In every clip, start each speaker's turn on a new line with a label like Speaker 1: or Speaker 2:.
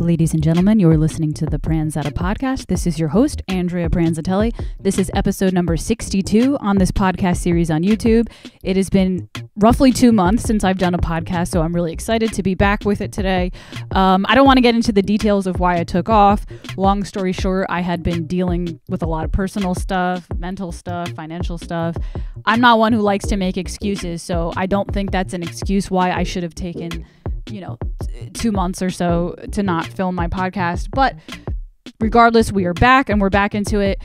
Speaker 1: Ladies and gentlemen, you're listening to the Pranzata podcast. This is your host, Andrea Pranzatelli. This is episode number 62 on this podcast series on YouTube. It has been roughly two months since I've done a podcast, so I'm really excited to be back with it today. Um, I don't want to get into the details of why I took off. Long story short, I had been dealing with a lot of personal stuff, mental stuff, financial stuff. I'm not one who likes to make excuses, so I don't think that's an excuse why I should have taken you know, two months or so to not film my podcast. But regardless, we are back and we're back into it.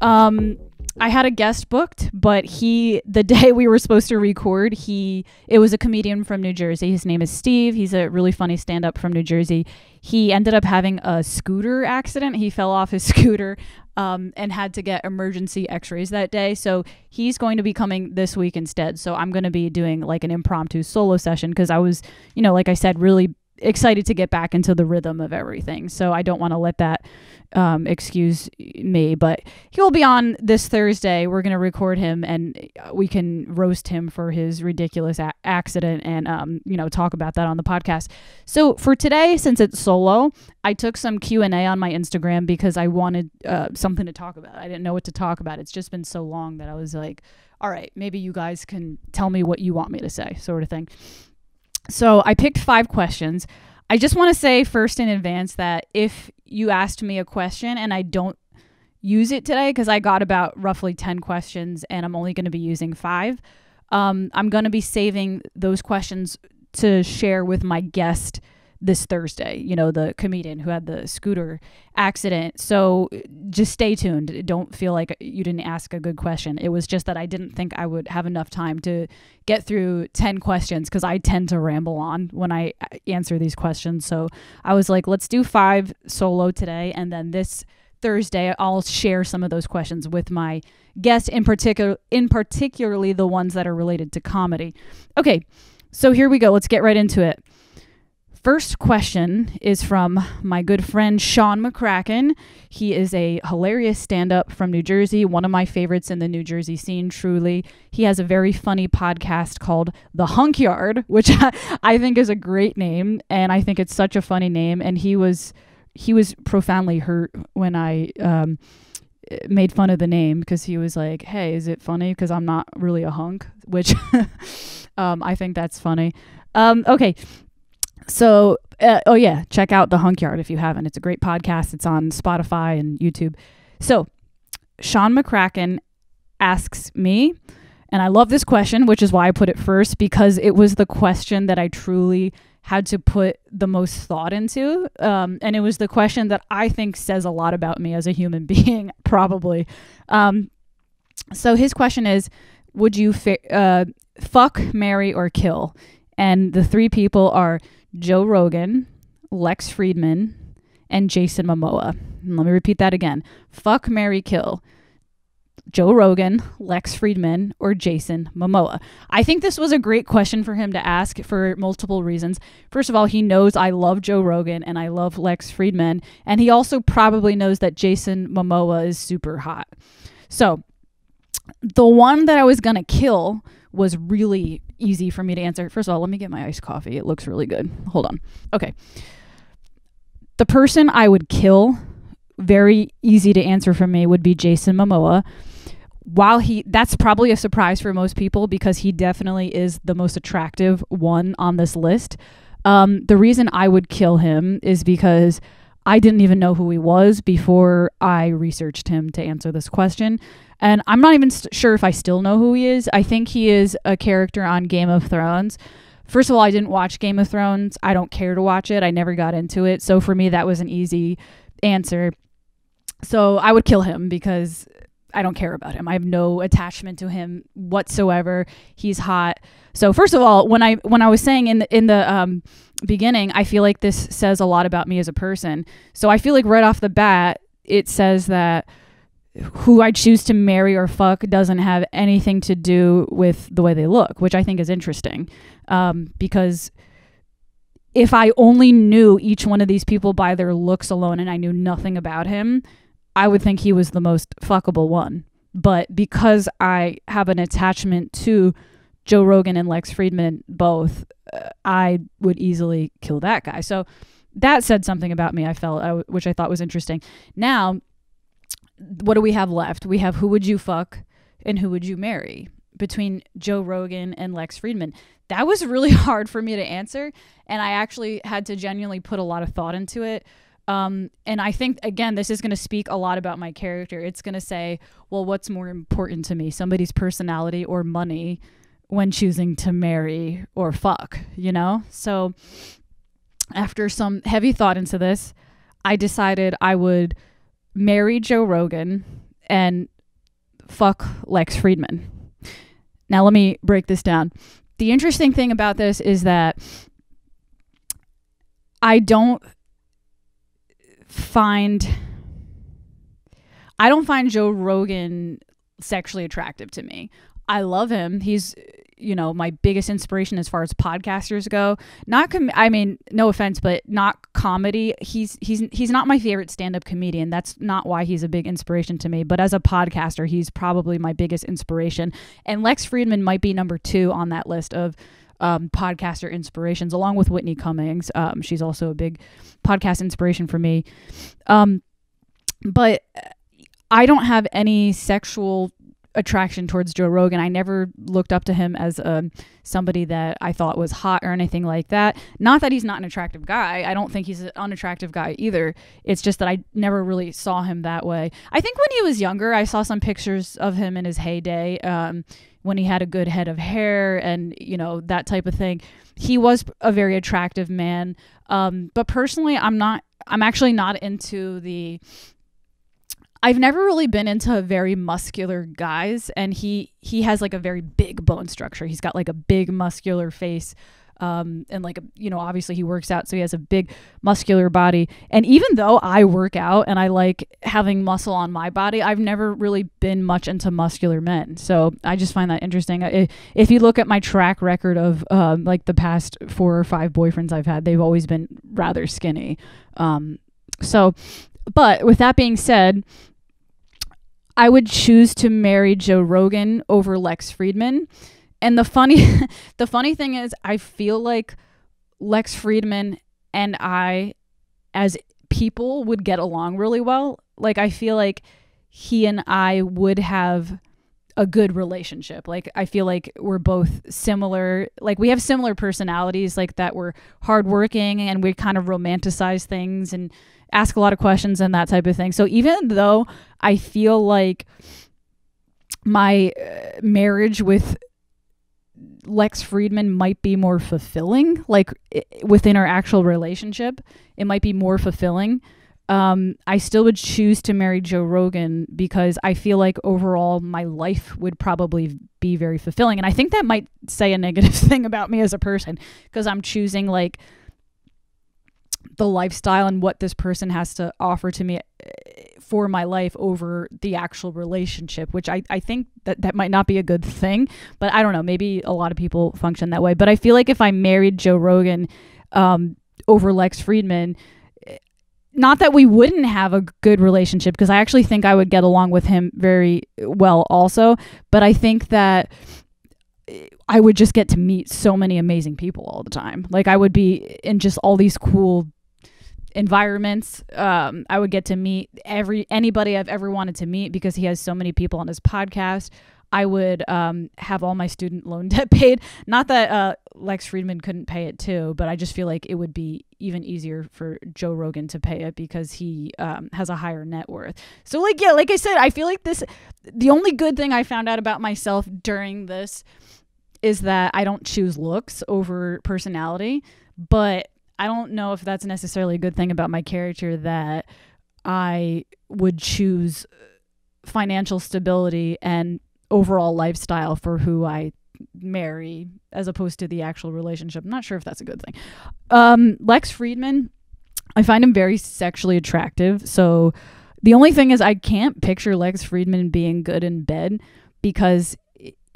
Speaker 1: Um, I had a guest booked, but he the day we were supposed to record, he it was a comedian from New Jersey. His name is Steve. He's a really funny stand-up from New Jersey. He ended up having a scooter accident. He fell off his scooter um, and had to get emergency X-rays that day. So he's going to be coming this week instead. So I'm going to be doing like an impromptu solo session because I was, you know, like I said, really excited to get back into the rhythm of everything. So I don't want to let that um, excuse me. But he'll be on this Thursday. We're going to record him and we can roast him for his ridiculous a- accident and, um, you know, talk about that on the podcast. So for today, since it's solo, I took some Q&A on my Instagram because I wanted uh, something to talk about. I didn't know what to talk about. It's just been so long that I was like, all right, maybe you guys can tell me what you want me to say, sort of thing. So I picked five questions. I just want to say first in advance that if you asked me a question and I don't use it today, because I got about roughly 10 questions and I'm only going to be using five, um, I'm going to be saving those questions to share with my guest this Thursday, you know, the comedian who had the scooter accident. So just stay tuned. Don't feel like you didn't ask a good question. It was just that I didn't think I would have enough time to get through 10 questions because I tend to ramble on when I uh, answer these questions. So I was like, let's do five solo today. And then this Thursday, I'll share some of those questions with my guests in particular, in particularly the ones that are related to comedy. Okay. So here we go. Let's get right into it first question is from my good friend Sean McCracken. He is a hilarious stand up from New Jersey, one of my favorites in the New Jersey scene, truly. He has a very funny podcast called The Hunk Yard, which I think is a great name. And I think it's such a funny name. And he was. He was profoundly hurt when I um, made fun of the name because he was like, "Hey, is it funny? Because I'm not really a hunk," which um, I think that's funny. Um, okay, so, uh, oh yeah, check out the Hunk Yard if you haven't. It's a great podcast. It's on Spotify and YouTube. So, Sean McCracken asks me, and I love this question, which is why I put it first because it was the question that I truly had to put the most thought into. Um, and it was the question that I think says a lot about me as a human being, probably. Um, so his question is Would you uh, fuck, marry, or kill? And the three people are Joe Rogan, Lex Fridman, and Jason Momoa. let me repeat that again. Fuck marry Kill. Joe Rogan, Lex Fridman, or Jason Momoa? I think this was a great question for him to ask for multiple reasons. First of all, he knows I love Joe Rogan and I love Lex Fridman, and he also probably knows that Jason Momoa is super hot. So, the one that I was going to kill was really easy for me to answer. First of all, let me get my iced coffee. It looks really good. Hold on. Okay. The person I would kill, very easy to answer for me, would be Jason Momoa. While he, that's probably a surprise for most people because he definitely is the most attractive one on this list. Um, the reason I would kill him is because I didn't even know who he was before I researched him to answer this question. And I'm not even st- sure if I still know who he is. I think he is a character on Game of Thrones. First of all, I didn't watch Game of Thrones. I don't care to watch it. I never got into it. So for me, that was an easy answer. So I would kill him because I don't care about him. I have no attachment to him whatsoever. He's hot. So first of all, when I when I was saying in the in the um, beginning, I feel like this says a lot about me as a person. So I feel like right off the bat, it says that who I choose to marry or fuck doesn't have anything to do with the way they look, which I think is interesting. Um, because if I only knew each one of these people by their looks alone and I knew nothing about him, I would think he was the most fuckable one. But because I have an attachment to Joe Rogan and Lex Fridman both, uh, I would easily kill that guy. So that said something about me. I felt, uh, which I thought was interesting. Now, what do we have left? We have who would you fuck and who would you marry between Joe Rogan and Lex Fridman. That was really hard for me to answer, and I actually had to genuinely put a lot of thought into it. Um, and I think again, this is going to speak a lot about my character. It's going to say, well, what's more important to me, somebody's personality or money, when choosing to marry or fuck, you know? So after some heavy thought into this, I decided I would marry Joe Rogan and fuck Lex Fridman. Now, let me break this down. The interesting thing about this is that I don't find I don't find Joe Rogan sexually attractive to me. I love him. He's you know my biggest inspiration as far as podcasters go. Not com- i mean no offense but not comedy. He's he's he's not my favorite stand-up comedian. That's not why he's a big inspiration to me. But as a podcaster he's probably my biggest inspiration. And lex fridman might be number two on that list of um, podcaster inspirations along with whitney cummings. Um, she's also a big podcast inspiration for me. Um, but I don't have any sexual attraction towards Joe Rogan. I never looked up to him as um, somebody that I thought was hot or anything like that. Not that he's not an attractive guy. I don't think he's an unattractive guy either. It's just that I never really saw him that way. I think when he was younger, I saw some pictures of him in his heyday. Um, when he had a good head of hair and you know that type of thing he was a very attractive man um, but personally i'm not i'm actually not into the I've never really been into very muscular guys, and he he has like a very big bone structure. He's got like a big muscular face, um, and like a, you know, obviously he works out, so he has a big muscular body. And even though I work out and I like having muscle on my body, I've never really been much into muscular men. So I just find that interesting. If you look at my track record of um, like the past four or five boyfriends I've had, they've always been rather skinny. Um, so, but with that being said, I would choose to marry Joe Rogan over Lex Fridman. And the funny the funny thing is I feel like Lex Fridman and I as people would get along really well. Like I feel like he and I would have a good relationship. Like I feel like we're both similar. Like we have similar personalities like that we're hardworking and we kind of romanticize things and ask a lot of questions and that type of thing. So even though I feel like my uh, marriage with Lex Fridman might be more fulfilling, like within our actual relationship, it might be more fulfilling. Um, I still would choose to marry Joe Rogan because I feel like overall my life would probably be very fulfilling. And I think that might say a negative thing about me as a person because I'm choosing like the lifestyle and what this person has to offer to me eh, for my life over the actual relationship which I, I think that that might not be a good thing but i don't know. Maybe a lot of people function that way. But i feel like if i married joe rogan um, over lex fridman eh, not that we wouldn't have a good relationship because i actually think i would get along with him very well also. But i think that eh, I would just get to meet so many amazing people all the time. Like I would be in just all these cool environments. Um, I would get to meet every anybody I've ever wanted to meet because he has so many people on his podcast. I would um, have all my student loan debt paid. Not that uh, Lex Fridman couldn't pay it too, but I just feel like it would be even easier for Joe Rogan to pay it because he um, has a higher net worth. So, like, yeah, like I said, I feel like this. The only good thing I found out about myself during this is that I don't choose looks over personality, but I don't know if that's necessarily a good thing about my character that I would choose financial stability and overall lifestyle for who I marry as opposed to the actual relationship. I'm not sure if that's a good thing. Um, Lex Fridman, I find him very sexually attractive. So the only thing is, I can't picture Lex Fridman being good in bed because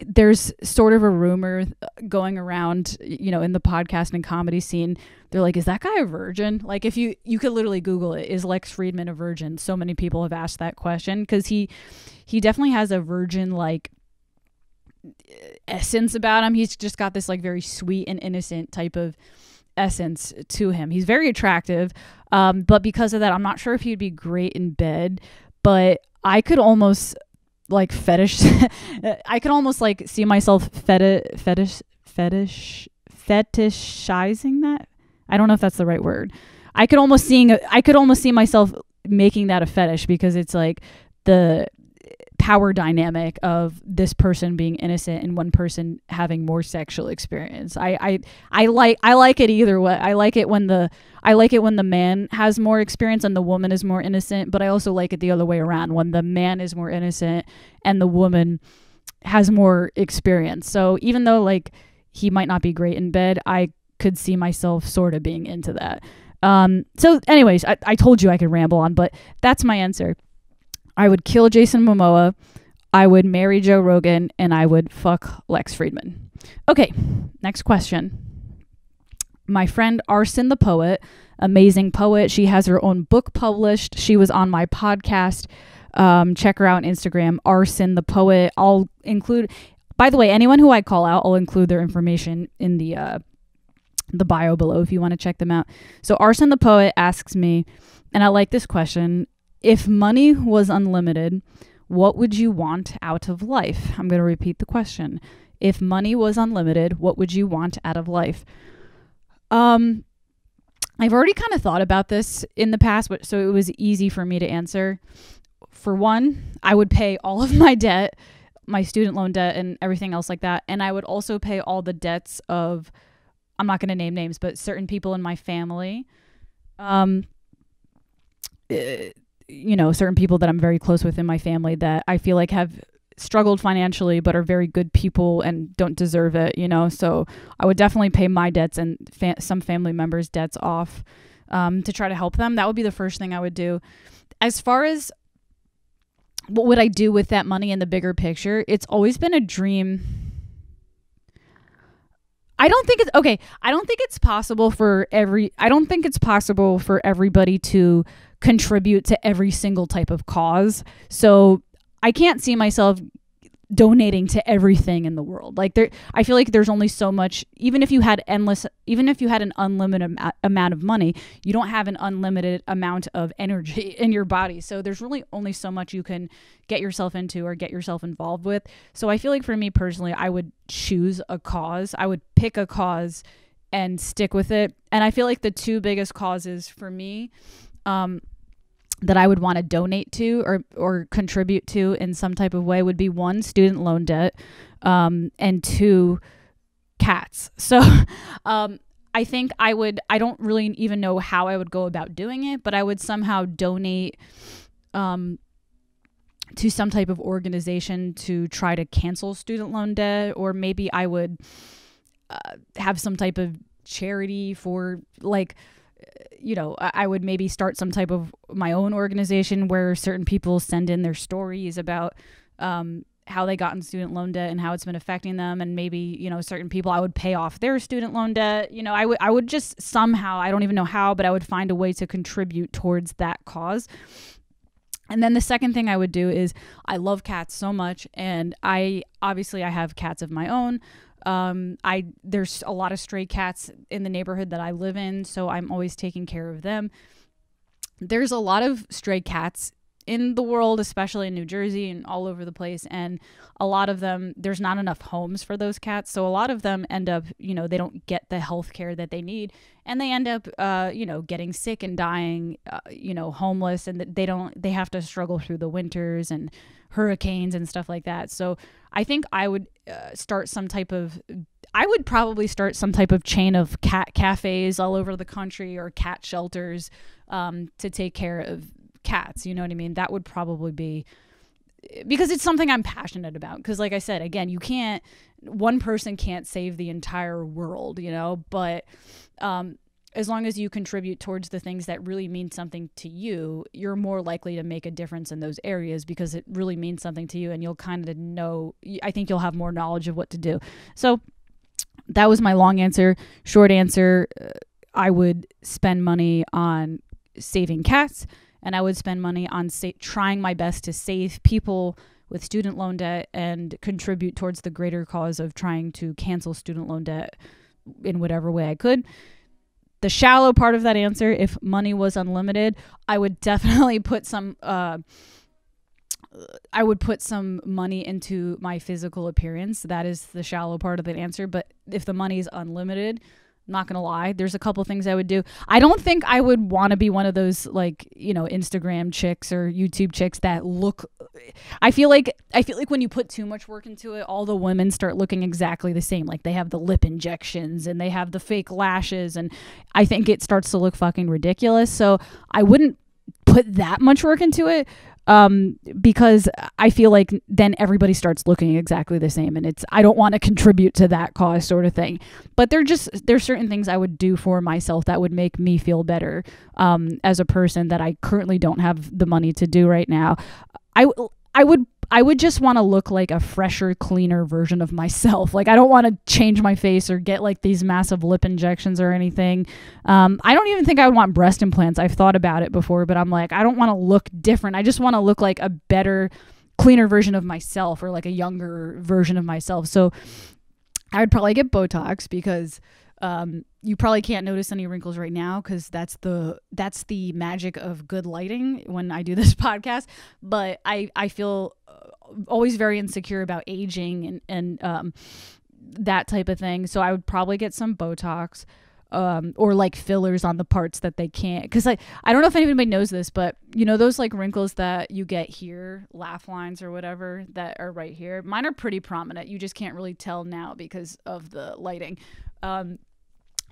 Speaker 1: there's sort of a rumor going around, you know, in the podcast and comedy scene. They're like, is that guy a virgin? Like, if you you could literally Google it, is Lex Fridman a virgin? So many people have asked that question because he he definitely has a virgin like essence about him. He's just got this like very sweet and innocent type of essence to him. He's very attractive, um, but because of that, I'm not sure if he'd be great in bed. But I could almost like fetish. I could almost like see myself feti- fetish fetish fetishizing that. I don't know if that's the right word. I could almost seeing I could almost see myself making that a fetish because it's like the power dynamic of this person being innocent and one person having more sexual experience. I, I I like I like it either way. I like it when the I like it when the man has more experience and the woman is more innocent, but I also like it the other way around when the man is more innocent and the woman has more experience. So even though like he might not be great in bed, I could see myself sort of being into that. Um, so anyways, I, I told you I could ramble on, but that's my answer. I would kill Jason Momoa, I would marry Joe Rogan, and I would fuck Lex Fridman. Okay, next question. My friend R.Sen the Poet, amazing poet. She has her own book published. She was on my podcast. Um, check her out on Instagram, R.Sen the Poet. I'll include, by the way, anyone who I call out, I'll include their information in the uh, the bio below if you want to check them out. So R.Sen the Poet asks me, and I like this question if money was unlimited, what would you want out of life? I'm going to repeat the question. If money was unlimited, what would you want out of life? Um, I've already kind of thought about this in the past, but so it was easy for me to answer. For one, I would pay all of my debt, my student loan debt, and everything else like that. And I would also pay all the debts of, I'm not going to name names, but certain people in my family. Um, uh, you know, certain people that I'm very close with in my family that I feel like have struggled financially but are very good people and don't deserve it, you know. So I would definitely pay my debts and fa- some family members' debts off um, to try to help them. That would be the first thing I would do. As far as what would I do with that money in the bigger picture, it's always been a dream. I don't think it's okay. I don't think it's possible for every I don't think it's possible for everybody to contribute to every single type of cause. So I can't see myself donating to everything in the world. Like there I feel like there's only so much even if you had endless even if you had an unlimited amount of money, you don't have an unlimited amount of energy in your body. So there's really only so much you can get yourself into or get yourself involved with. So I feel like for me personally, I would choose a cause. I would pick a cause and stick with it. And I feel like the two biggest causes for me um, that I would want to donate to or or contribute to in some type of way would be one student loan debt, um, and two cats. So, um, I think I would. I don't really even know how I would go about doing it, but I would somehow donate. Um, to some type of organization to try to cancel student loan debt, or maybe I would uh, have some type of charity for like you know, I would maybe start some type of my own organization where certain people send in their stories about um, how they got in student loan debt and how it's been affecting them. And maybe you know certain people I would pay off their student loan debt. You know I would I would just somehow I don't even know how but I would find a way to contribute towards that cause. And then the second thing I would do is I love cats so much. And I obviously I have cats of my own um, I there's a lot of stray cats in the neighborhood that I live in, so I'm always taking care of them. There's a lot of stray cats in the world, especially in New Jersey and all over the place. And a lot of them, there's not enough homes for those cats. So a lot of them end up, you know, they don't get the health care that they need. And they end up, uh, you know, getting sick and dying, uh, you know, homeless. And they don't, they have to struggle through the winters and hurricanes and stuff like that. So I think I would uh, start some type of I would probably start some type of chain of cat cafes all over the country or cat shelters um, to take care of cats. You know what I mean? That would probably be because it's something I'm passionate about. Because, like I said, again, you can't, one person can't save the entire world, you know, but um, as long as you contribute towards the things that really mean something to you, you're more likely to make a difference in those areas because it really means something to you and you'll kind of know, I think you'll have more knowledge of what to do. So, that was my long answer. Short answer, uh, I would spend money on saving cats and I would spend money on sa- trying my best to save people with student loan debt and contribute towards the greater cause of trying to cancel student loan debt in whatever way I could. The shallow part of that answer, if money was unlimited, I would definitely put some. Uh, I would put some money into my physical appearance. That is the shallow part of that answer. But if the money is unlimited, not gonna lie there's a couple things i would do. I don't think i would want to be one of those like you know instagram chicks or youtube chicks that look i feel like i feel like when you put too much work into it all the women start looking exactly the same. Like they have the lip injections and they have the fake lashes and i think it starts to look fucking ridiculous. So i wouldn't put that much work into it um, because I feel like then everybody starts looking exactly the same, and it's I don't want to contribute to that cause, sort of thing. But there just there's certain things I would do for myself that would make me feel better um, as a person that I currently don't have the money to do right now. I I would I would just want to look like a fresher, cleaner version of myself. Like I don't want to change my face or get like these massive lip injections or anything. Um, I don't even think I would want breast implants. I've thought about it before, but I'm like, I don't want to look different. I just want to look like a better, cleaner version of myself or like a younger version of myself. So I would probably get Botox because um, you probably can't notice any wrinkles right now because that's the that's the magic of good lighting when I do this podcast. But I I feel uh, always very insecure about aging and and um, that type of thing. So I would probably get some Botox. Um, or like fillers on the parts that they can't because I, I don't know if anybody knows this but you know those like wrinkles that you get here laugh lines or whatever that are right here mine are pretty prominent you just can't really tell now because of the lighting um,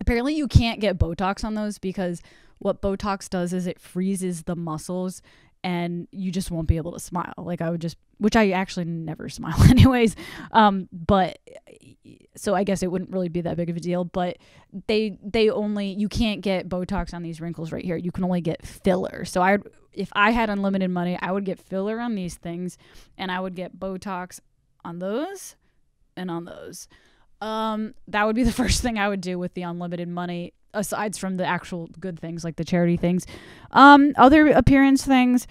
Speaker 1: apparently you can't get botox on those because what botox does is it freezes the muscles and you just won't be able to smile. Like i would just which i actually never smile anyways. Um but so i guess it wouldn't really be that big of a deal but they they only you can't get botox on these wrinkles right here. You can only get filler. So i if i had unlimited money i would get filler on these things and i would get botox on those and on those um, that would be the first thing I would do with the unlimited money, aside from the actual good things like the charity things. Um, other appearance things,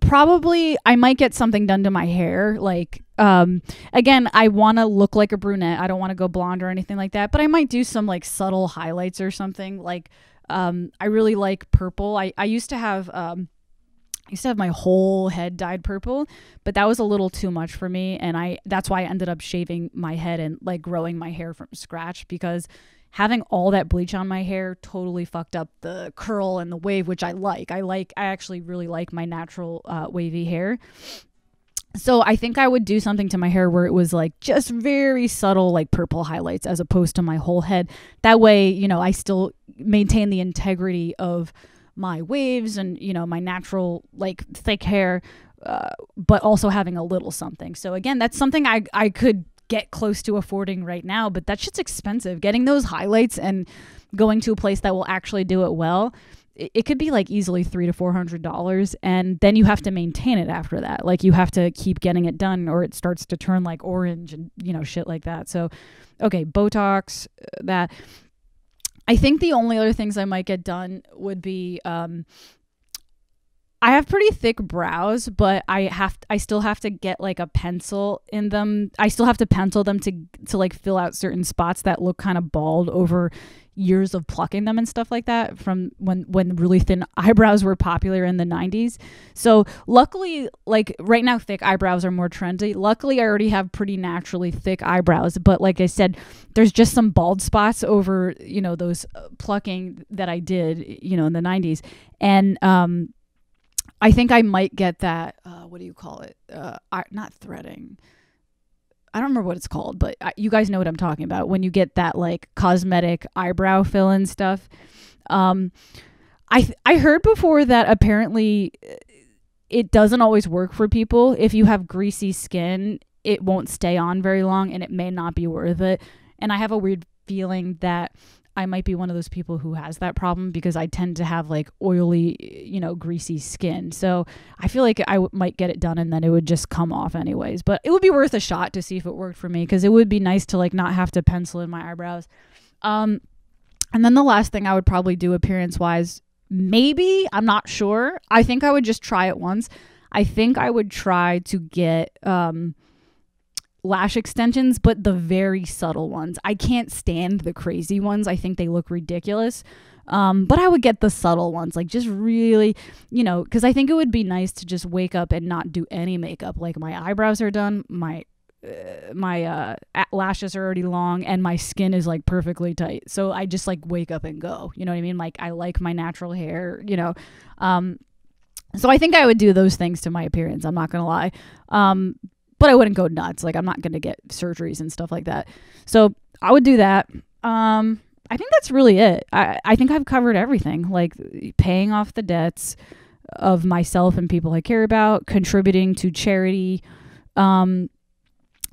Speaker 1: probably I might get something done to my hair. Like, um, again, I want to look like a brunette. I don't want to go blonde or anything like that, but I might do some like subtle highlights or something. Like, um, I really like purple. I, I used to have, um, I used to have my whole head dyed purple, but that was a little too much for me and I that's why I ended up shaving my head and like growing my hair from scratch because having all that bleach on my hair totally fucked up the curl and the wave which I like. I like I actually really like my natural uh, wavy hair. So I think I would do something to my hair where it was like just very subtle like purple highlights as opposed to my whole head. That way, you know, I still maintain the integrity of my waves and you know my natural like thick hair uh, but also having a little something. So again that's something i i could get close to affording right now but that shit's expensive. Getting those highlights and going to a place that will actually do it well it, it could be like easily three to four hundred dollars and then you have to maintain it after that. Like you have to keep getting it done or it starts to turn like orange and you know shit like that. So okay botox uh, that I think the only other things I might get done would be um, I have pretty thick brows, but I have I still have to get like a pencil in them. I still have to pencil them to to like fill out certain spots that look kind of bald over years of plucking them and stuff like that from when when really thin eyebrows were popular in the 90s. So luckily like right now thick eyebrows are more trendy. Luckily I already have pretty naturally thick eyebrows, but like I said there's just some bald spots over, you know, those uh, plucking that I did, you know, in the 90s. And um I think I might get that uh, what do you call it? Uh not threading I don't remember what it's called, but you guys know what I'm talking about when you get that like cosmetic eyebrow fill in stuff. Um, I th- I heard before that apparently uh, it doesn't always work for people. If you have greasy skin, it won't stay on very long, and it may not be worth it. And I have a weird feeling that I might be one of those people who has that problem because I tend to have like oily, you know, greasy skin. So I feel like I might get it done and then it would just come off anyways. But it would be worth a shot to see if it worked for me because it would be nice to like not have to pencil in my eyebrows. Um, and then the last thing I would probably do appearance wise, maybe, I'm not sure. I think I would just try it once. I think I would try to get um, lash extensions, but the very subtle ones. I can't stand the crazy ones. I think they look ridiculous. Um, but I would get the subtle ones, like just really, you know, because I think it would be nice to just wake up and not do any makeup. Like my eyebrows are done, my uh, my uh, lashes are already long, and my skin is like perfectly tight. So I just like wake up and go. You know what I mean? Like I like my natural hair. You know, um, so I think I would do those things to my appearance. I'm not gonna lie. Um, but I wouldn't go nuts. Like I'm not gonna get surgeries and stuff like that. So I would do that. Um, I think that's really it. I, I think I've covered everything like paying off the debts of myself and people I care about, contributing to charity, um,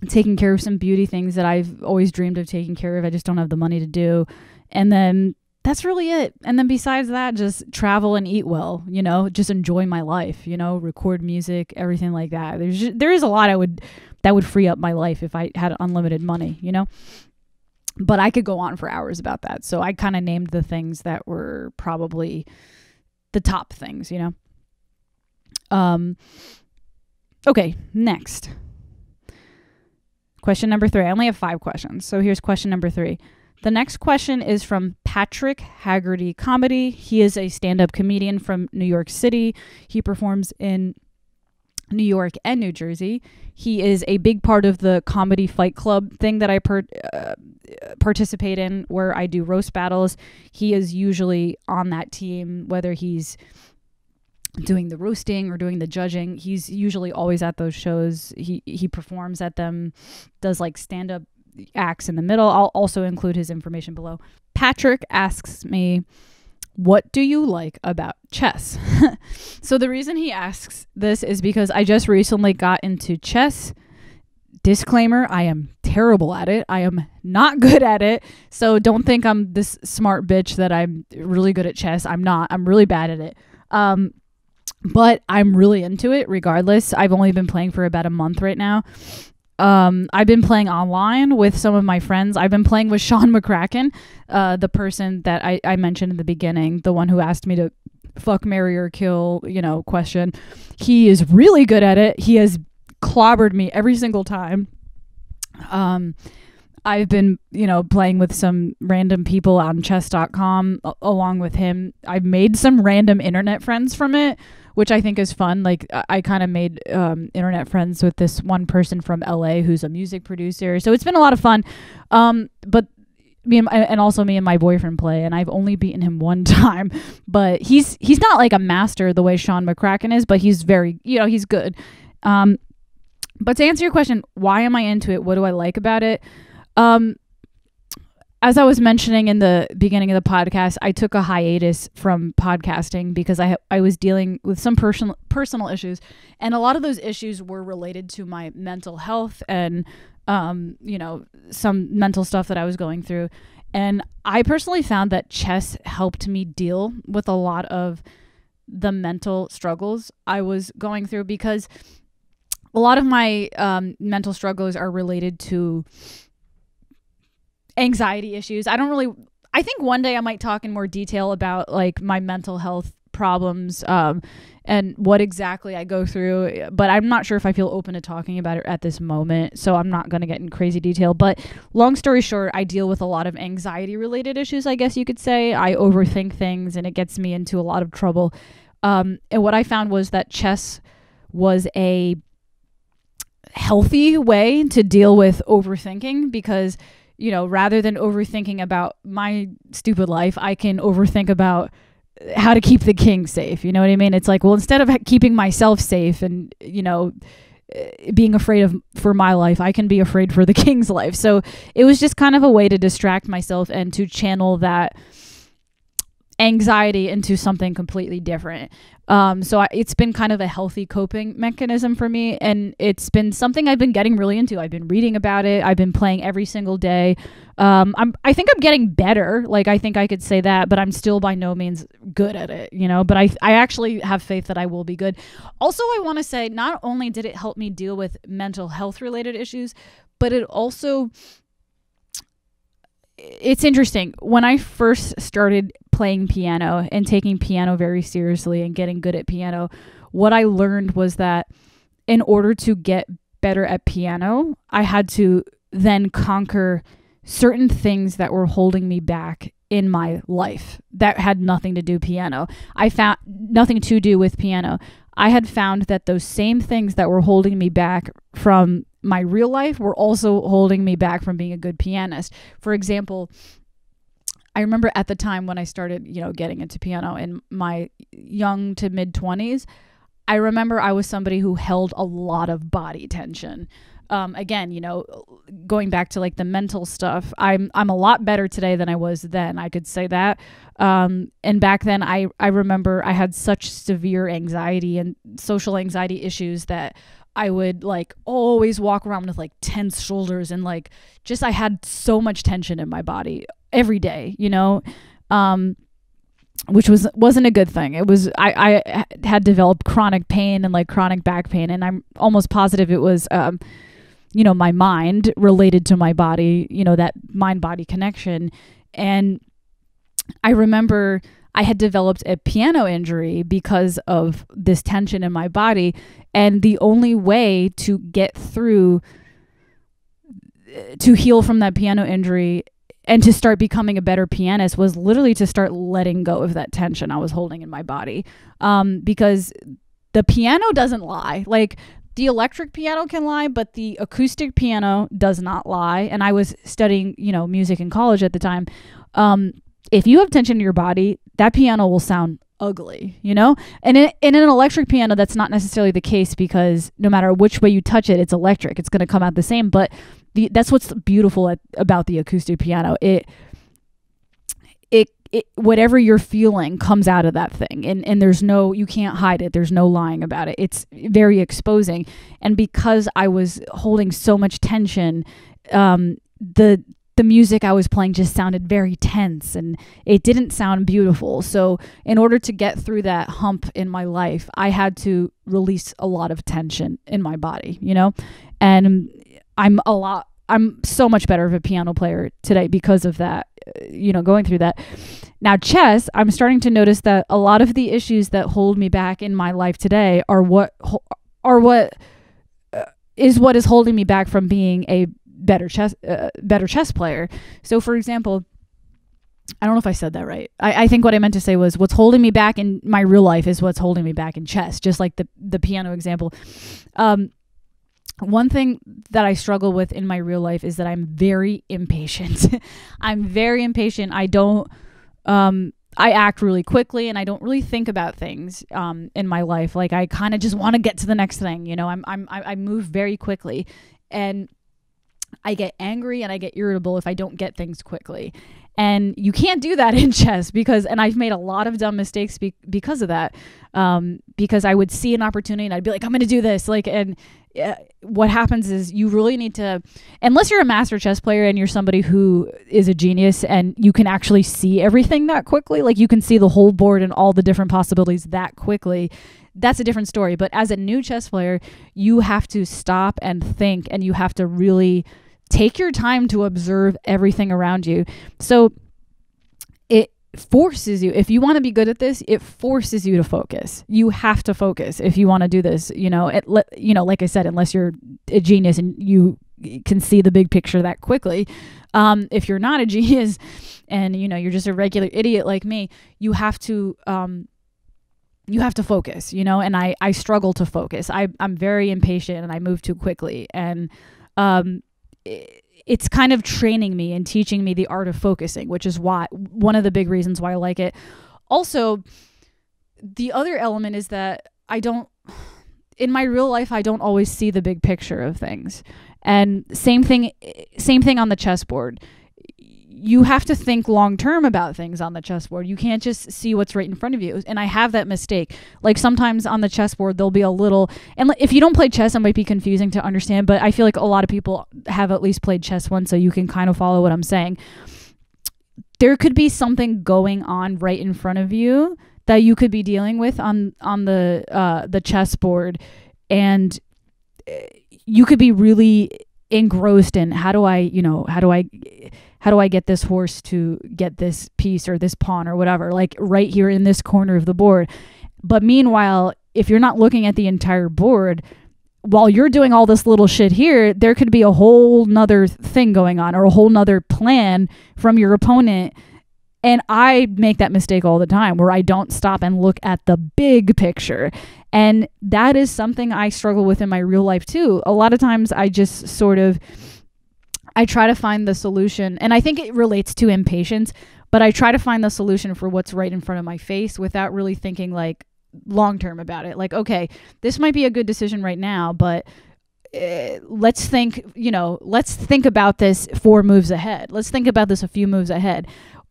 Speaker 1: taking care of some beauty things that I've always dreamed of taking care of. I just don't have the money to do. And then that's really it. And then besides that, just travel and eat well, you know, just enjoy my life, you know, record music, everything like that. There's just, there is a lot I would that would free up my life if I had unlimited money, you know but I could go on for hours about that. So I kind of named the things that were probably the top things, you know. Um okay, next. Question number 3. I only have 5 questions. So here's question number 3. The next question is from Patrick Haggerty Comedy. He is a stand-up comedian from New York City. He performs in New York and New Jersey. He is a big part of the comedy fight club thing that I per, uh, participate in, where I do roast battles. He is usually on that team, whether he's doing the roasting or doing the judging. He's usually always at those shows. He he performs at them, does like stand up acts in the middle. I'll also include his information below. Patrick asks me what do you like about chess? so, the reason he asks this is because I just recently got into chess. Disclaimer I am terrible at it. I am not good at it. So, don't think I'm this smart bitch that I'm really good at chess. I'm not. I'm really bad at it. Um, but I'm really into it regardless. I've only been playing for about a month right now. Um, I've been playing online with some of my friends. I've been playing with Sean McCracken, uh, the person that I, I mentioned in the beginning, the one who asked me to fuck, marry, or kill, you know, question. He is really good at it. He has clobbered me every single time. Um, I've been, you know, playing with some random people on chess.com along with him. I've made some random internet friends from it which I think is fun. Like I, I kind of made um, internet friends with this one person from LA who's a music producer. So it's been a lot of fun. Um, but me and, and also me and my boyfriend play, and I've only beaten him one time. But he's he's not like a master the way Sean McCracken is, but he's very you know he's good. Um, but to answer your question, why am I into it? What do I like about it? Um, as I was mentioning in the beginning of the podcast, I took a hiatus from podcasting because I I was dealing with some personal personal issues, and a lot of those issues were related to my mental health and um, you know some mental stuff that I was going through. And I personally found that chess helped me deal with a lot of the mental struggles I was going through because a lot of my um, mental struggles are related to anxiety issues. I don't really I think one day I might talk in more detail about like my mental health problems um, and what exactly I go through, but I'm not sure if I feel open to talking about it at this moment. So I'm not going to get in crazy detail. But long story short, I deal with a lot of anxiety related issues, I guess you could say. I overthink things and it gets me into a lot of trouble. Um, and what I found was that chess was a healthy way to deal with overthinking because you know, rather than overthinking about my stupid life, I can overthink about how to keep the king safe. You know what I mean? It's like, well, instead of keeping myself safe and, you know, eh, being afraid of for my life, I can be afraid for the king's life. So it was just kind of a way to distract myself and to channel that anxiety into something completely different. Um, so I, it's been kind of a healthy coping mechanism for me, and it's been something I've been getting really into. I've been reading about it. I've been playing every single day. Um, I'm I think I'm getting better. Like I think I could say that, but I'm still by no means good at it. You know, but I I actually have faith that I will be good. Also, I want to say not only did it help me deal with mental health related issues, but it also it's interesting. When I first started playing piano and taking piano very seriously and getting good at piano, what I learned was that in order to get better at piano, I had to then conquer certain things that were holding me back in my life that had nothing to do piano. I found nothing to do with piano. I had found that those same things that were holding me back from my real life were also holding me back from being a good pianist. For example, I remember at the time when I started, you know, getting into piano in my young to mid 20s, I remember I was somebody who held a lot of body tension. Um, again, you know, going back to like the mental stuff, I'm I'm a lot better today than I was then. I could say that. Um, and back then, I I remember I had such severe anxiety and social anxiety issues that I would like always walk around with like tense shoulders and like just I had so much tension in my body every day, you know. Um, which was wasn't a good thing. It was I I had developed chronic pain and like chronic back pain and I'm almost positive it was um you know my mind related to my body, you know that mind body connection and I remember I had developed a piano injury because of this tension in my body. And the only way to get through, to heal from that piano injury and to start becoming a better pianist was literally to start letting go of that tension I was holding in my body. Um, because the piano doesn't lie. Like, the electric piano can lie, but the acoustic piano does not lie. And I was studying, you know, music in college at the time. Um, if you have tension in your body, that piano will sound ugly, you know? And in, in an electric piano, that's not necessarily the case because no matter which way you touch it, it's electric. It's going to come out the same. But the, that's what's beautiful at, about the acoustic piano. It, it, it, whatever you're feeling comes out of that thing. And, and there's no, you can't hide it. There's no lying about it. It's very exposing. And because I was holding so much tension, um, the, the music I was playing just sounded very tense and it didn't sound beautiful. So, in order to get through that hump in my life, I had to release a lot of tension in my body, you know? And I'm a lot I'm so much better of a piano player today because of that, uh, you know, going through that. Now, chess, I'm starting to notice that a lot of the issues that hold me back in my life today are what are what uh, is what is holding me back from being a better chess uh, better chess player. So for example, I don't know if I said that right. I, I think what I meant to say was what's holding me back in my real life is what's holding me back in chess, just like the the piano example. Um, one thing that I struggle with in my real life is that I'm very impatient. I'm very impatient. I don't um I act really quickly and I don't really think about things um, in my life. Like I kind of just want to get to the next thing. You know, I'm, I'm, I move very quickly and I get angry and I get irritable if I don't get things quickly. And you can't do that in chess because, and I've made a lot of dumb mistakes be- because of that. Um, because I would see an opportunity and I'd be like, I'm going to do this. Like, and uh, what happens is you really need to, unless you're a master chess player and you're somebody who is a genius and you can actually see everything that quickly, like you can see the whole board and all the different possibilities that quickly that's a different story. But as a new chess player, you have to stop and think and you have to really take your time to observe everything around you. So forces you if you want to be good at this it forces you to focus. You have to focus if you want to do this you know it you know like i said unless you're a genius and you can see the big picture that quickly. Um, if you're not a genius and you know you're just a regular idiot like me you have to um, you have to focus you know and i i struggle to focus. I i'm very impatient and i move too quickly. And um it's kind of training me and teaching me the art of focusing, which is why one of the big reasons why I like it. Also, the other element is that I don't in my real life I don't always see the big picture of things. And same thing same thing on the chessboard you have to think long term about things on the chessboard. You can't just see what's right in front of you. And I have that mistake. Like sometimes on the chessboard, there'll be a little, and if you don't play chess, it might be confusing to understand, but I feel like a lot of people have at least played chess once, so you can kind of follow what I'm saying. There could be something going on right in front of you that you could be dealing with on on the uh, the chessboard, and eh, you could be really engrossed in how do I, you know, how do I how do I get this horse to get this piece or this pawn or whatever, like right here in this corner of the board. But meanwhile, if you're not looking at the entire board, while you're doing all this little shit here, there could be a whole nother thing going on or a whole nother plan from your opponent. And I make that mistake all the time where I don't stop and look at the big picture. And that is something I struggle with in my real life too. A lot of times I just sort of I try to find the solution and I think it relates to impatience, but I try to find the solution for what's right in front of my face without really thinking like long term about it. Like, okay, this might be a good decision right now, but uh, let's think, you know, let's think about this four moves ahead. Let's think about this a few moves ahead.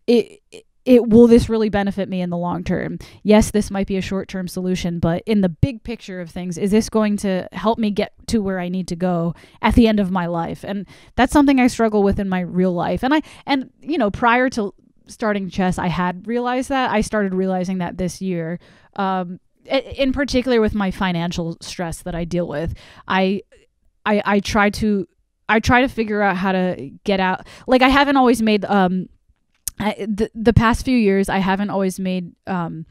Speaker 1: It, it, it will this really benefit me in the long term? Yes, this might be a short term solution, but in the big picture of things, is this going to help me get to where I need to go at the end of my life? And that's something I struggle with in my real life. And I and you know, prior to starting chess, I had realized that. I started realizing that this year. Um, in particular with my financial stress that I deal with. I I I try to I try to figure out how to get out. Like I haven't always made um The the past few years I haven't always made um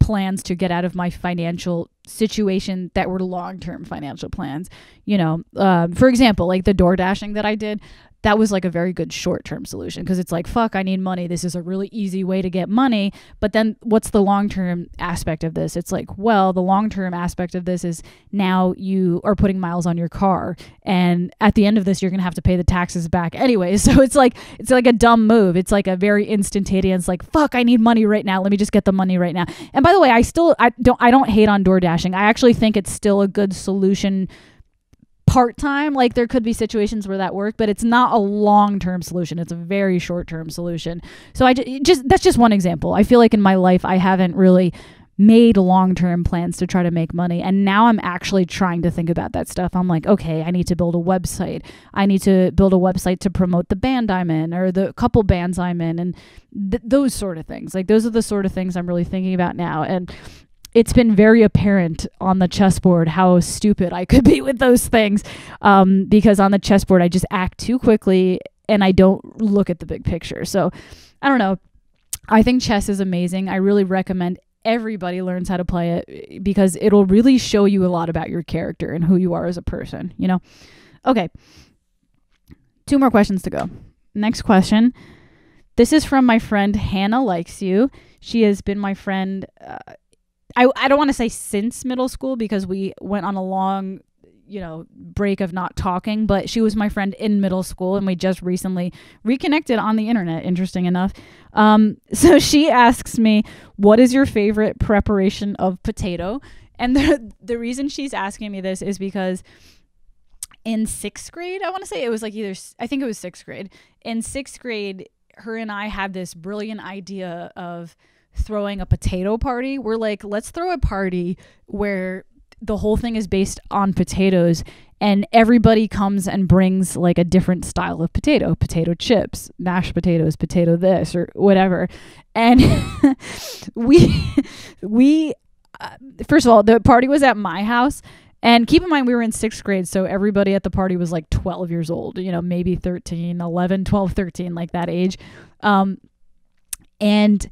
Speaker 1: plans to get out of my financial situation that were long term financial plans. You know, um, for example, like the door dashing that I did, that was like a very good short term solution because it's like, fuck, I need money. This is a really easy way to get money. But then what's the long term aspect of this? It's like, well, the long term aspect of this is now you are putting miles on your car. And at the end of this, you're going to have to pay the taxes back anyway. So it's like, it's like a dumb move. It's like a very instantaneous, like, fuck, I need money right now. Let me just get the money right now. And by the way, I still, I don't, I don't hate on door dashing. I actually think it's still a good solution part time. Like there could be situations where that worked, but it's not a long term solution. It's a very short term solution. So I just, that's just one example. I feel like in my life I haven't really made long term plans to try to make money. And now I'm actually trying to think about that stuff. I'm like, okay, I need to build a website. I need to build a website to promote the band I'm in or the couple bands I'm in and th- those sort of things. Like, those are the sort of things I'm really thinking about now. And it's been very apparent on the chessboard how stupid I could be with those things. Um, because on the chessboard, I just act too quickly and I don't look at the big picture. So I don't know. I think chess is amazing. I really recommend everybody learns how to play it because it'll really show you a lot about your character and who you are as a person, you know? Okay. Two more questions to go. Next question. This is from my friend Hannah Likes You. She has been my friend. Uh, I, I don't want to say since middle school because we went on a long you know break of not talking but she was my friend in middle school and we just recently reconnected on the internet interesting enough. Um, so she asks me what is your favorite preparation of potato? And the, the reason she's asking me this is because in sixth grade i want to say it was like either i think it was sixth grade in sixth grade her and i had this brilliant idea of throwing a potato party. We're like, let's throw a party where the whole thing is based on potatoes and everybody comes and brings like a different style of potato potato chips mashed potatoes potato this or whatever and we we uh, first of all the party was at my house and keep in mind we were in sixth grade so everybody at the party was like 12 years old you know maybe 13 11 12 13 like that age um, and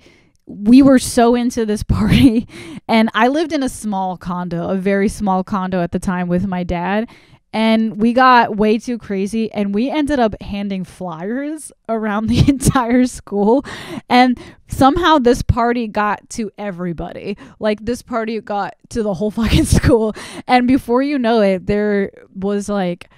Speaker 1: we were so into this party and I lived in a small condo, a very small condo at the time with my dad. And we got way too crazy and we ended up handing flyers around the entire school. And somehow this party got to everybody. Like this party got to the whole fucking school. And before you know it, there was like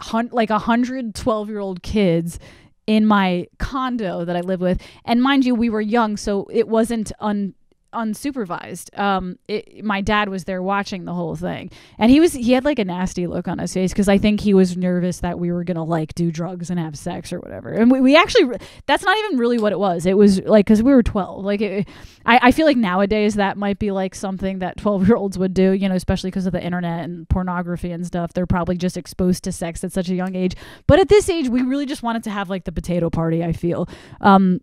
Speaker 1: hun- like a hundred 12 year old kids in my condo that I live with. And mind you, we were young, so it wasn't un unsupervised. Um, it, my dad was there watching the whole thing, and he was he had like a nasty look on his face because I think he was nervous that we were gonna like do drugs and have sex or whatever. And we, we actually that's not even really what it was. It was like because we were twelve. Like it, I I feel like nowadays that might be like something that twelve year olds would do. You know, especially because of the internet and pornography and stuff. They're probably just exposed to sex at such a young age. But at this age, we really just wanted to have like the potato party. I feel. Um,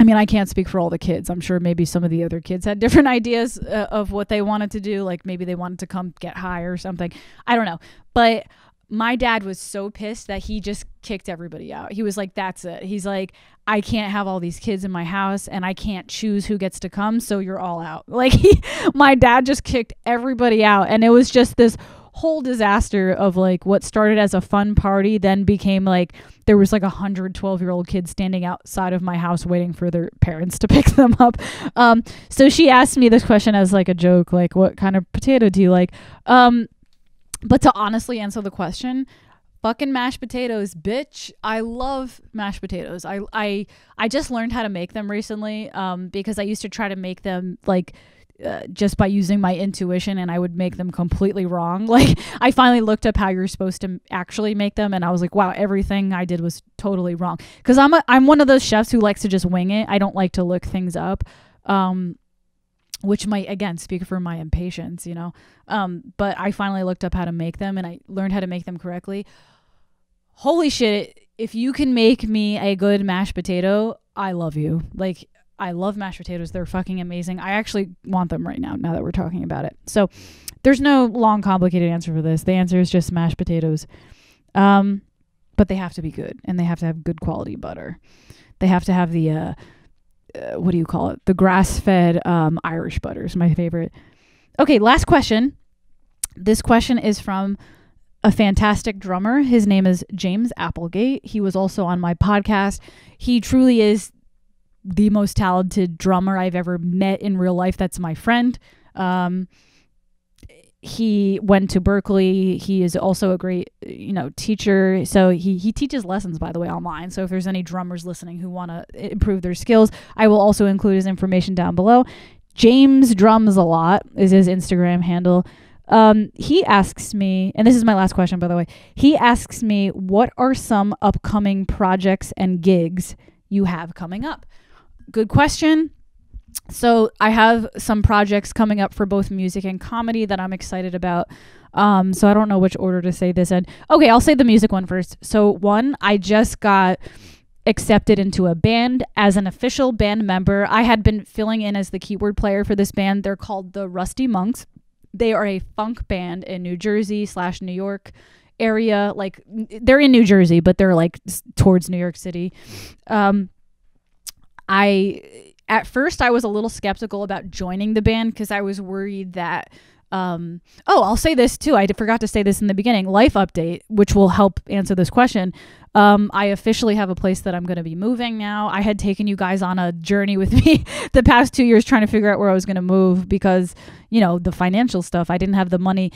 Speaker 1: I mean, I can't speak for all the kids. I'm sure maybe some of the other kids had different ideas uh, of what they wanted to do. Like maybe they wanted to come get high or something. I don't know. But my dad was so pissed that he just kicked everybody out. He was like, That's it. He's like, I can't have all these kids in my house and I can't choose who gets to come, so you're all out. Like, he, my dad just kicked everybody out. And it was just this whole disaster of like what started as a fun party then became like there was like a 112 year old kids standing outside of my house waiting for their parents to pick them up. Um so she asked me this question as like a joke like what kind of potato do you like? Um but to honestly answer the question fucking mashed potatoes bitch. I love mashed potatoes. I i i just learned how to make them recently um because i used to try to make them like uh, just by using my intuition and I would make them completely wrong. Like I finally looked up how you're supposed to actually make them and I was like, wow, everything I did was totally wrong. Cuz I'm a, I'm one of those chefs who likes to just wing it. I don't like to look things up. Um which might again speak for my impatience, you know. Um but I finally looked up how to make them and I learned how to make them correctly. Holy shit, if you can make me a good mashed potato, I love you. Like I love mashed potatoes. They're fucking amazing. I actually want them right now, now that we're talking about it. So there's no long, complicated answer for this. The answer is just mashed potatoes. Um, but they have to be good and they have to have good quality butter. They have to have the, uh, uh, what do you call it? The grass fed um, Irish butter is my favorite. Okay, last question. This question is from a fantastic drummer. His name is James Applegate. He was also on my podcast. He truly is the most talented drummer I've ever met in real life. That's my friend. Um, he went to Berklee. He is also a great, you know, teacher. So he he teaches lessons, by the way, online. So if there's any drummers listening who want to improve their skills, I will also include his information down below. James drums a lot is his Instagram handle. Um, he asks me, and this is my last question, by the way. He asks me, what are some upcoming projects and gigs you have coming up? Good question. So I have some projects coming up for both music and comedy that I'm excited about. Um, so I don't know which order to say this in. Okay, I'll say the music one first. So one, I just got accepted into a band as an official band member. I had been filling in as the keyboard player for this band. They're called the Rusty Monks. They are a funk band in New Jersey slash New York area. Like they're in New Jersey, but they're like towards New York City. Um, I at first I was a little skeptical about joining the band because I was worried that um, oh, I'll say this too. I forgot to say this in the beginning. Life update, which will help answer this question. Um, I officially have a place that I'm going to be moving now. I had taken you guys on a journey with me the past two years trying to figure out where I was going to move because, you know, the financial stuff, I didn't have the money.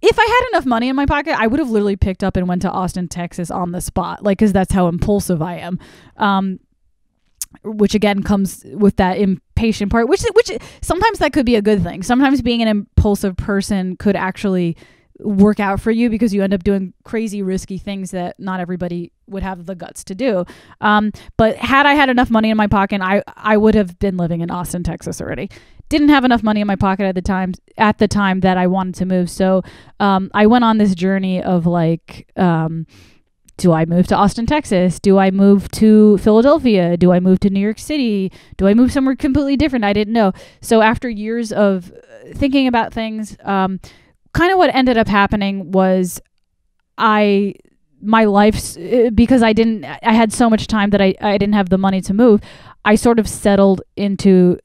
Speaker 1: If I had enough money in my pocket, I would have literally picked up and went to Austin, Texas on the spot, like, because that's how impulsive I am. Um, which again comes with that impatient part which which sometimes that could be a good thing. Sometimes being an impulsive person could actually work out for you because you end up doing crazy risky things that not everybody would have the guts to do. Um, but had i had enough money in my pocket i i would have been living in austin texas already. Didn't have enough money in my pocket at the time at the time that i wanted to move. So um, i went on this journey of like um, do I move to Austin, Texas? Do I move to Philadelphia? Do I move to New York City? Do I move somewhere completely different? I didn't know. So after years of uh, thinking about things, um, kind of what ended up happening was I my life uh, because I didn't I had so much time that I I didn't have the money to move. I sort of settled into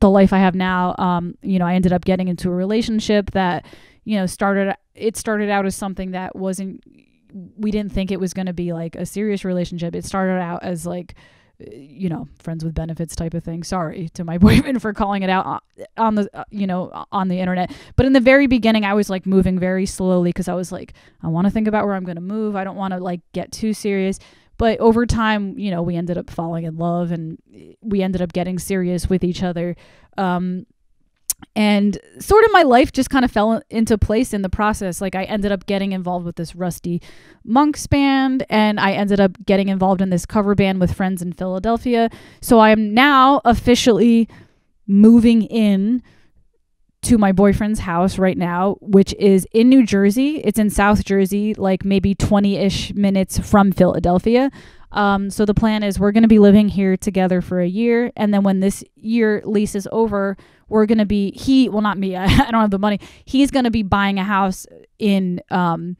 Speaker 1: the life I have now. Um, you know, I ended up getting into a relationship that you know started it started out as something that wasn't we didn't think it was going to be like a serious relationship. It started out as like you know friends with benefits type of thing. Sorry to my boyfriend for calling it out on the uh, you know on the internet. But in the very beginning i was like moving very slowly because i was like i want to think about where i'm going to move. I don't want to like get too serious. But over time you know we ended up falling in love and we ended up getting serious with each other. Um and sort of my life just kind of fell into place in the process. Like i ended up getting involved with this rusty monks band and i ended up getting involved in this cover band with friends in philadelphia. So i am now officially moving in to my boyfriend's house right now which is in new jersey. It's in south jersey like maybe 20ish minutes from philadelphia um, so the plan is we're going to be living here together for a year and then when this year lease is over we're going to be he well not me I, don't have the money he's going to be buying a house in um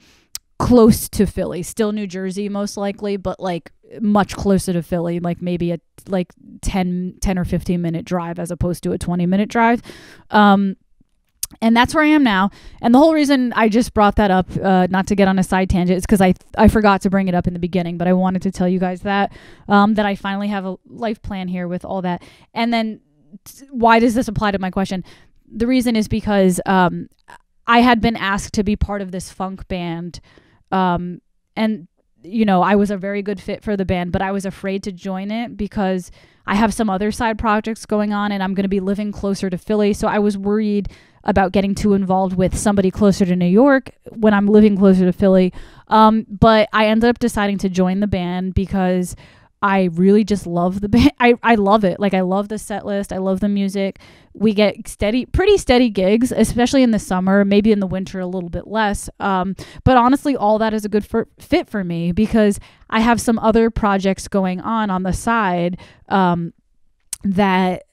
Speaker 1: close to Philly, still New Jersey most likely, but like much closer to Philly, like maybe a like 10, 10 or 15 minute drive as opposed to a 20 minute drive. Um, and that's where I am now. And the whole reason I just brought that up, uh, not to get on a side tangent, is because I I forgot to bring it up in the beginning, but I wanted to tell you guys that um, that I finally have a life plan here with all that. And then, why does this apply to my question? The reason is because um, I had been asked to be part of this funk band, um, and you know I was a very good fit for the band, but I was afraid to join it because I have some other side projects going on, and I'm going to be living closer to Philly, so I was worried about getting too involved with somebody closer to New York when I'm living closer to Philly. Um, but I ended up deciding to join the band because I really just love the band. I, I love it. Like I love the set list. I love the music. We get steady, pretty steady gigs, especially in the summer, maybe in the winter a little bit less. Um, but honestly, all that is a good for, fit for me because I have some other projects going on on the side um, that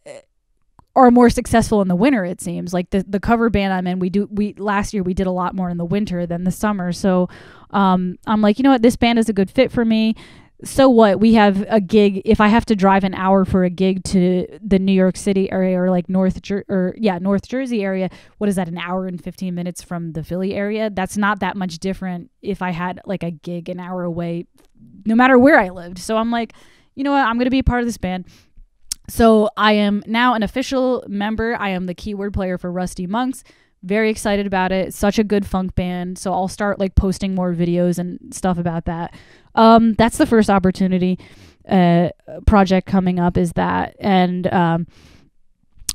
Speaker 1: are more successful in the winter it seems. Like the the cover band i'm in we do we last year we did a lot more in the winter than the summer. So um, i'm like you know what? This band is a good fit for me. So what? We have a gig. If i have to drive an hour for a gig to the new york city area or like north Jer- or yeah north jersey area what is that an hour and 15 minutes from the philly area? That's not that much different if i had like a gig an hour away no matter where i lived. So i'm like you know what? I'm gonna be part of this band so I am now an official member. I am the keyword player for Rusty Monks. Very excited about it. Such a good funk band. So I'll start like posting more videos and stuff about that. Um, that's the first opportunity uh, project coming up is that. And um,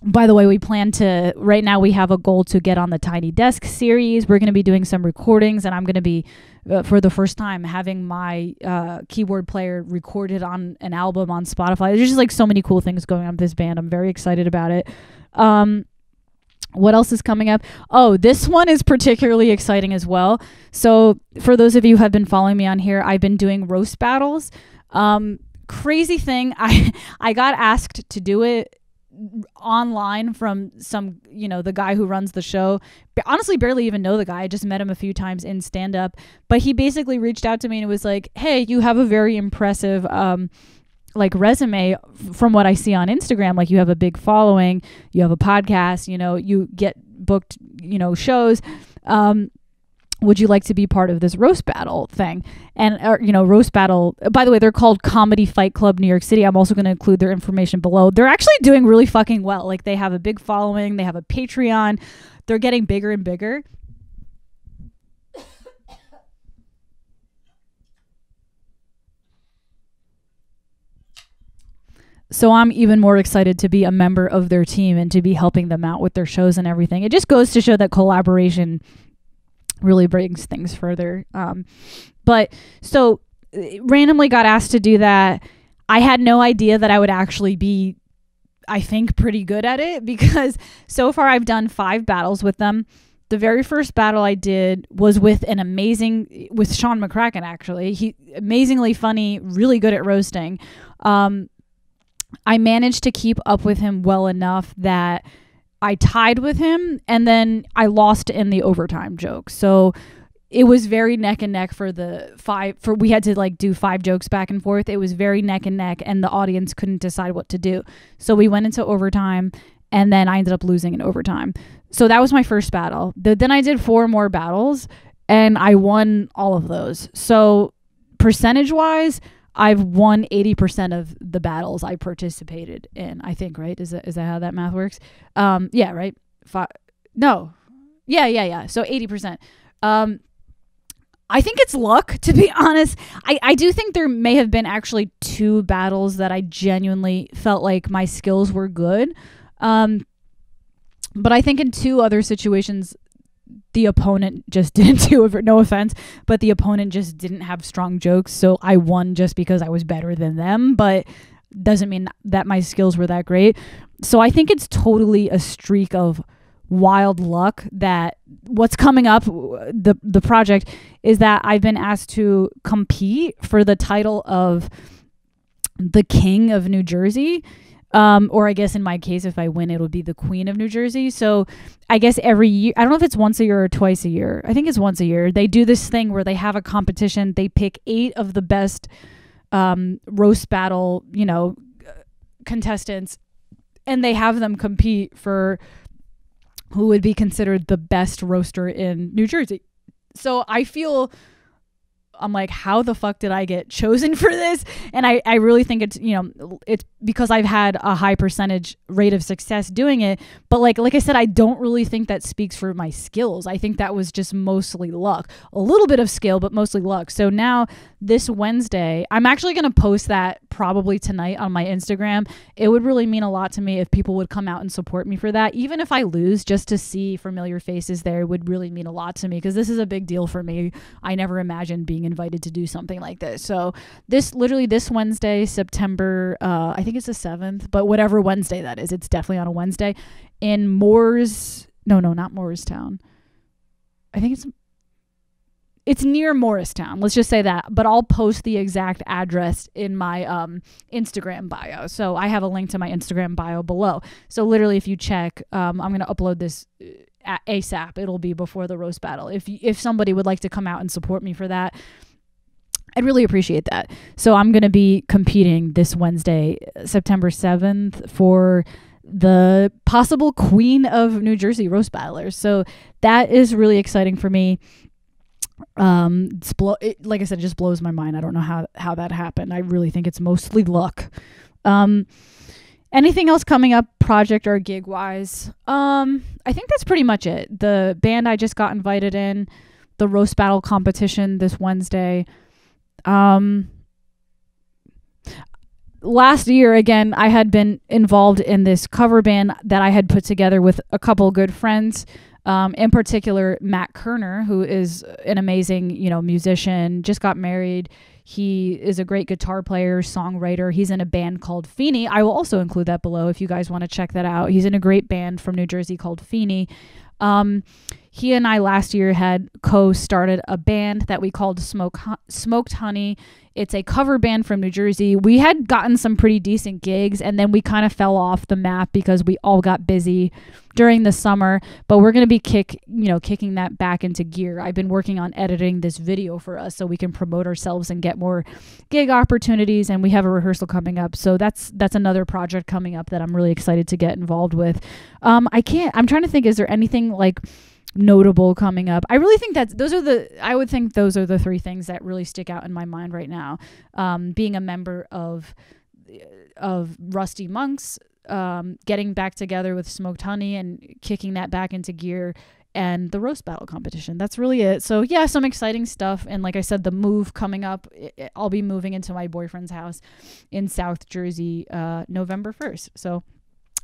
Speaker 1: by the way, we plan to right now we have a goal to get on the Tiny Desk series. We're going to be doing some recordings, and I'm going to be uh, for the first time having my uh, keyboard player recorded on an album on Spotify. There's just like so many cool things going on with this band. I'm very excited about it. Um, what else is coming up? Oh, this one is particularly exciting as well. So, for those of you who have been following me on here, I've been doing roast battles. Um, crazy thing, I I got asked to do it online from some you know the guy who runs the show. Honestly barely even know the guy. I just met him a few times in stand up but he basically reached out to me and was like hey you have a very impressive um like resume from what i see on instagram. Like you have a big following. You have a podcast. You know you get booked you know shows. Um would you like to be part of this roast battle thing? And or, you know roast battle uh, by the way they're called comedy fight club new york city. I'm also going to include their information below. They're actually doing really fucking well. Like they have a big following. They have a patreon. They're getting bigger and bigger. So I'm even more excited to be a member of their team and to be helping them out with their shows and everything. It just goes to show that collaboration really brings things further. Um, but so randomly got asked to do that. I had no idea that I would actually be, I think, pretty good at it because so far I've done five battles with them. The very first battle I did was with an amazing, with Sean McCracken, actually. He amazingly funny, really good at roasting. Um, I managed to keep up with him well enough that I tied with him and then I lost in the overtime joke. So it was very neck and neck for the five for we had to like do five jokes back and forth. It was very neck and neck and the audience couldn't decide what to do. So we went into overtime and then I ended up losing in overtime. So that was my first battle. The, then I did four more battles and I won all of those. So percentage wise, I've won 80% of the battles I participated in, I think, right? Is that, is that how that math works? Um, yeah, right? Five, no. Yeah, yeah, yeah. So 80%. Um, I think it's luck, to be honest. I, I do think there may have been actually two battles that I genuinely felt like my skills were good. Um, but I think in two other situations, the opponent just didn't do it. No offense, but the opponent just didn't have strong jokes. So I won just because I was better than them, but doesn't mean that my skills were that great. So I think it's totally a streak of wild luck that what's coming up the the project is that I've been asked to compete for the title of the king of New Jersey Um, or I guess in my case, if I win, it'll be the Queen of New Jersey. So I guess every year, I don't know if it's once a year or twice a year. I think it's once a year. They do this thing where they have a competition. They pick eight of the best um, roast battle, you know, contestants, and they have them compete for who would be considered the best roaster in New Jersey. So I feel I'm like, how the fuck did I get chosen for this? And I, I really think it's, you know, it's because I've had a high percentage rate of success doing it. But like, like I said, I don't really think that speaks for my skills. I think that was just mostly luck, a little bit of skill, but mostly luck. So now this Wednesday, I'm actually going to post that probably tonight on my Instagram. It would really mean a lot to me if people would come out and support me for that. Even if I lose, just to see familiar faces there would really mean a lot to me because this is a big deal for me. I never imagined being invited to do something like this. So this literally this Wednesday, September, uh, I think it's the seventh, but whatever Wednesday that is, it's definitely on a Wednesday in Moores. No, no, not Morristown. I think it's it's near Morristown. Let's just say that. But I'll post the exact address in my um, Instagram bio. So I have a link to my Instagram bio below. So literally, if you check, um, I'm going to upload this uh, ASAP. It'll be before the roast battle. If if somebody would like to come out and support me for that, I'd really appreciate that. So I'm going to be competing this Wednesday, September 7th, for the possible Queen of New Jersey roast battlers. So that is really exciting for me. Um, it's it, like I said, it just blows my mind. I don't know how how that happened. I really think it's mostly luck. Um, anything else coming up, project or gig wise? Um, I think that's pretty much it. The band I just got invited in, the roast battle competition this Wednesday. Um, last year again i had been involved in this cover band that i had put together with a couple good friends um, in particular matt kerner who is an amazing you know musician just got married. He is a great guitar player songwriter. He's in a band called feeney. I will also include that below if you guys want to check that out. He's in a great band from new jersey called feeney. Um, he and I last year had co-started a band that we called Smoke Smoked Honey. It's a cover band from New Jersey. We had gotten some pretty decent gigs and then we kind of fell off the map because we all got busy during the summer, but we're going to be kick, you know, kicking that back into gear. I've been working on editing this video for us so we can promote ourselves and get more gig opportunities and we have a rehearsal coming up. So that's that's another project coming up that I'm really excited to get involved with. Um I can't I'm trying to think is there anything like notable coming up. I really think that those are the I would think those are the three things that really stick out in my mind right now. Um, being a member of of Rusty Monks, um, getting back together with Smoked Honey and kicking that back into gear and the roast battle competition. That's really it. So yeah, some exciting stuff and like I said the move coming up, I'll be moving into my boyfriend's house in South Jersey uh, November 1st. So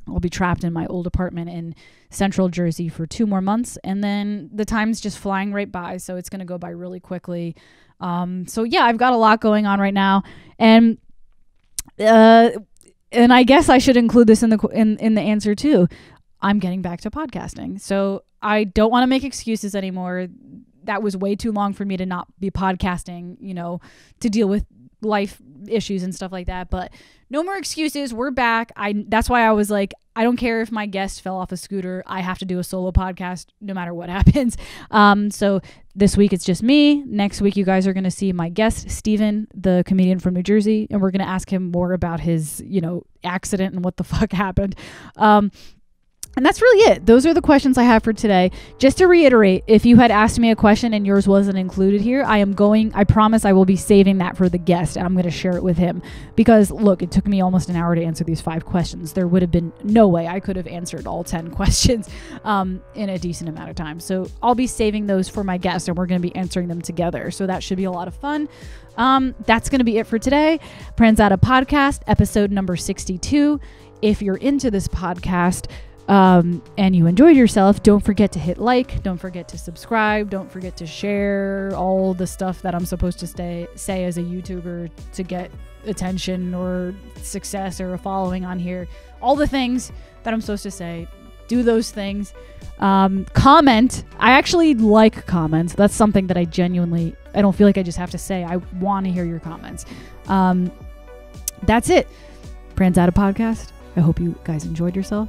Speaker 1: I'll be trapped in my old apartment in central Jersey for two more months. And then the time's just flying right by. So it's going to go by really quickly. Um, so yeah, I've got a lot going on right now. And, uh, and I guess I should include this in the in in the answer too. I'm getting back to podcasting. So I don't want to make excuses anymore. That was way too long for me to not be podcasting, you know, to deal with life issues and stuff like that. But no more excuses. We're back. I that's why I was like, I don't care if my guest fell off a scooter. I have to do a solo podcast no matter what happens. Um, so this week it's just me. Next week you guys are going to see my guest Steven, the comedian from New Jersey, and we're going to ask him more about his, you know, accident and what the fuck happened. Um, and that's really it. Those are the questions I have for today. Just to reiterate, if you had asked me a question and yours wasn't included here, I am going, I promise I will be saving that for the guest and I'm going to share it with him. Because look, it took me almost an hour to answer these five questions. There would have been no way I could have answered all 10 questions um, in a decent amount of time. So I'll be saving those for my guest and we're going to be answering them together. So that should be a lot of fun. Um, that's going to be it for today. Pranzata Podcast, episode number 62. If you're into this podcast, um, and you enjoyed yourself, don't forget to hit like, don't forget to subscribe, don't forget to share all the stuff that I'm supposed to stay, say as a YouTuber to get attention or success or a following on here. All the things that I'm supposed to say, do those things. Um, comment. I actually like comments. That's something that I genuinely, I don't feel like I just have to say. I want to hear your comments. Um, that's it. Pranzata Podcast I hope you guys enjoyed yourself.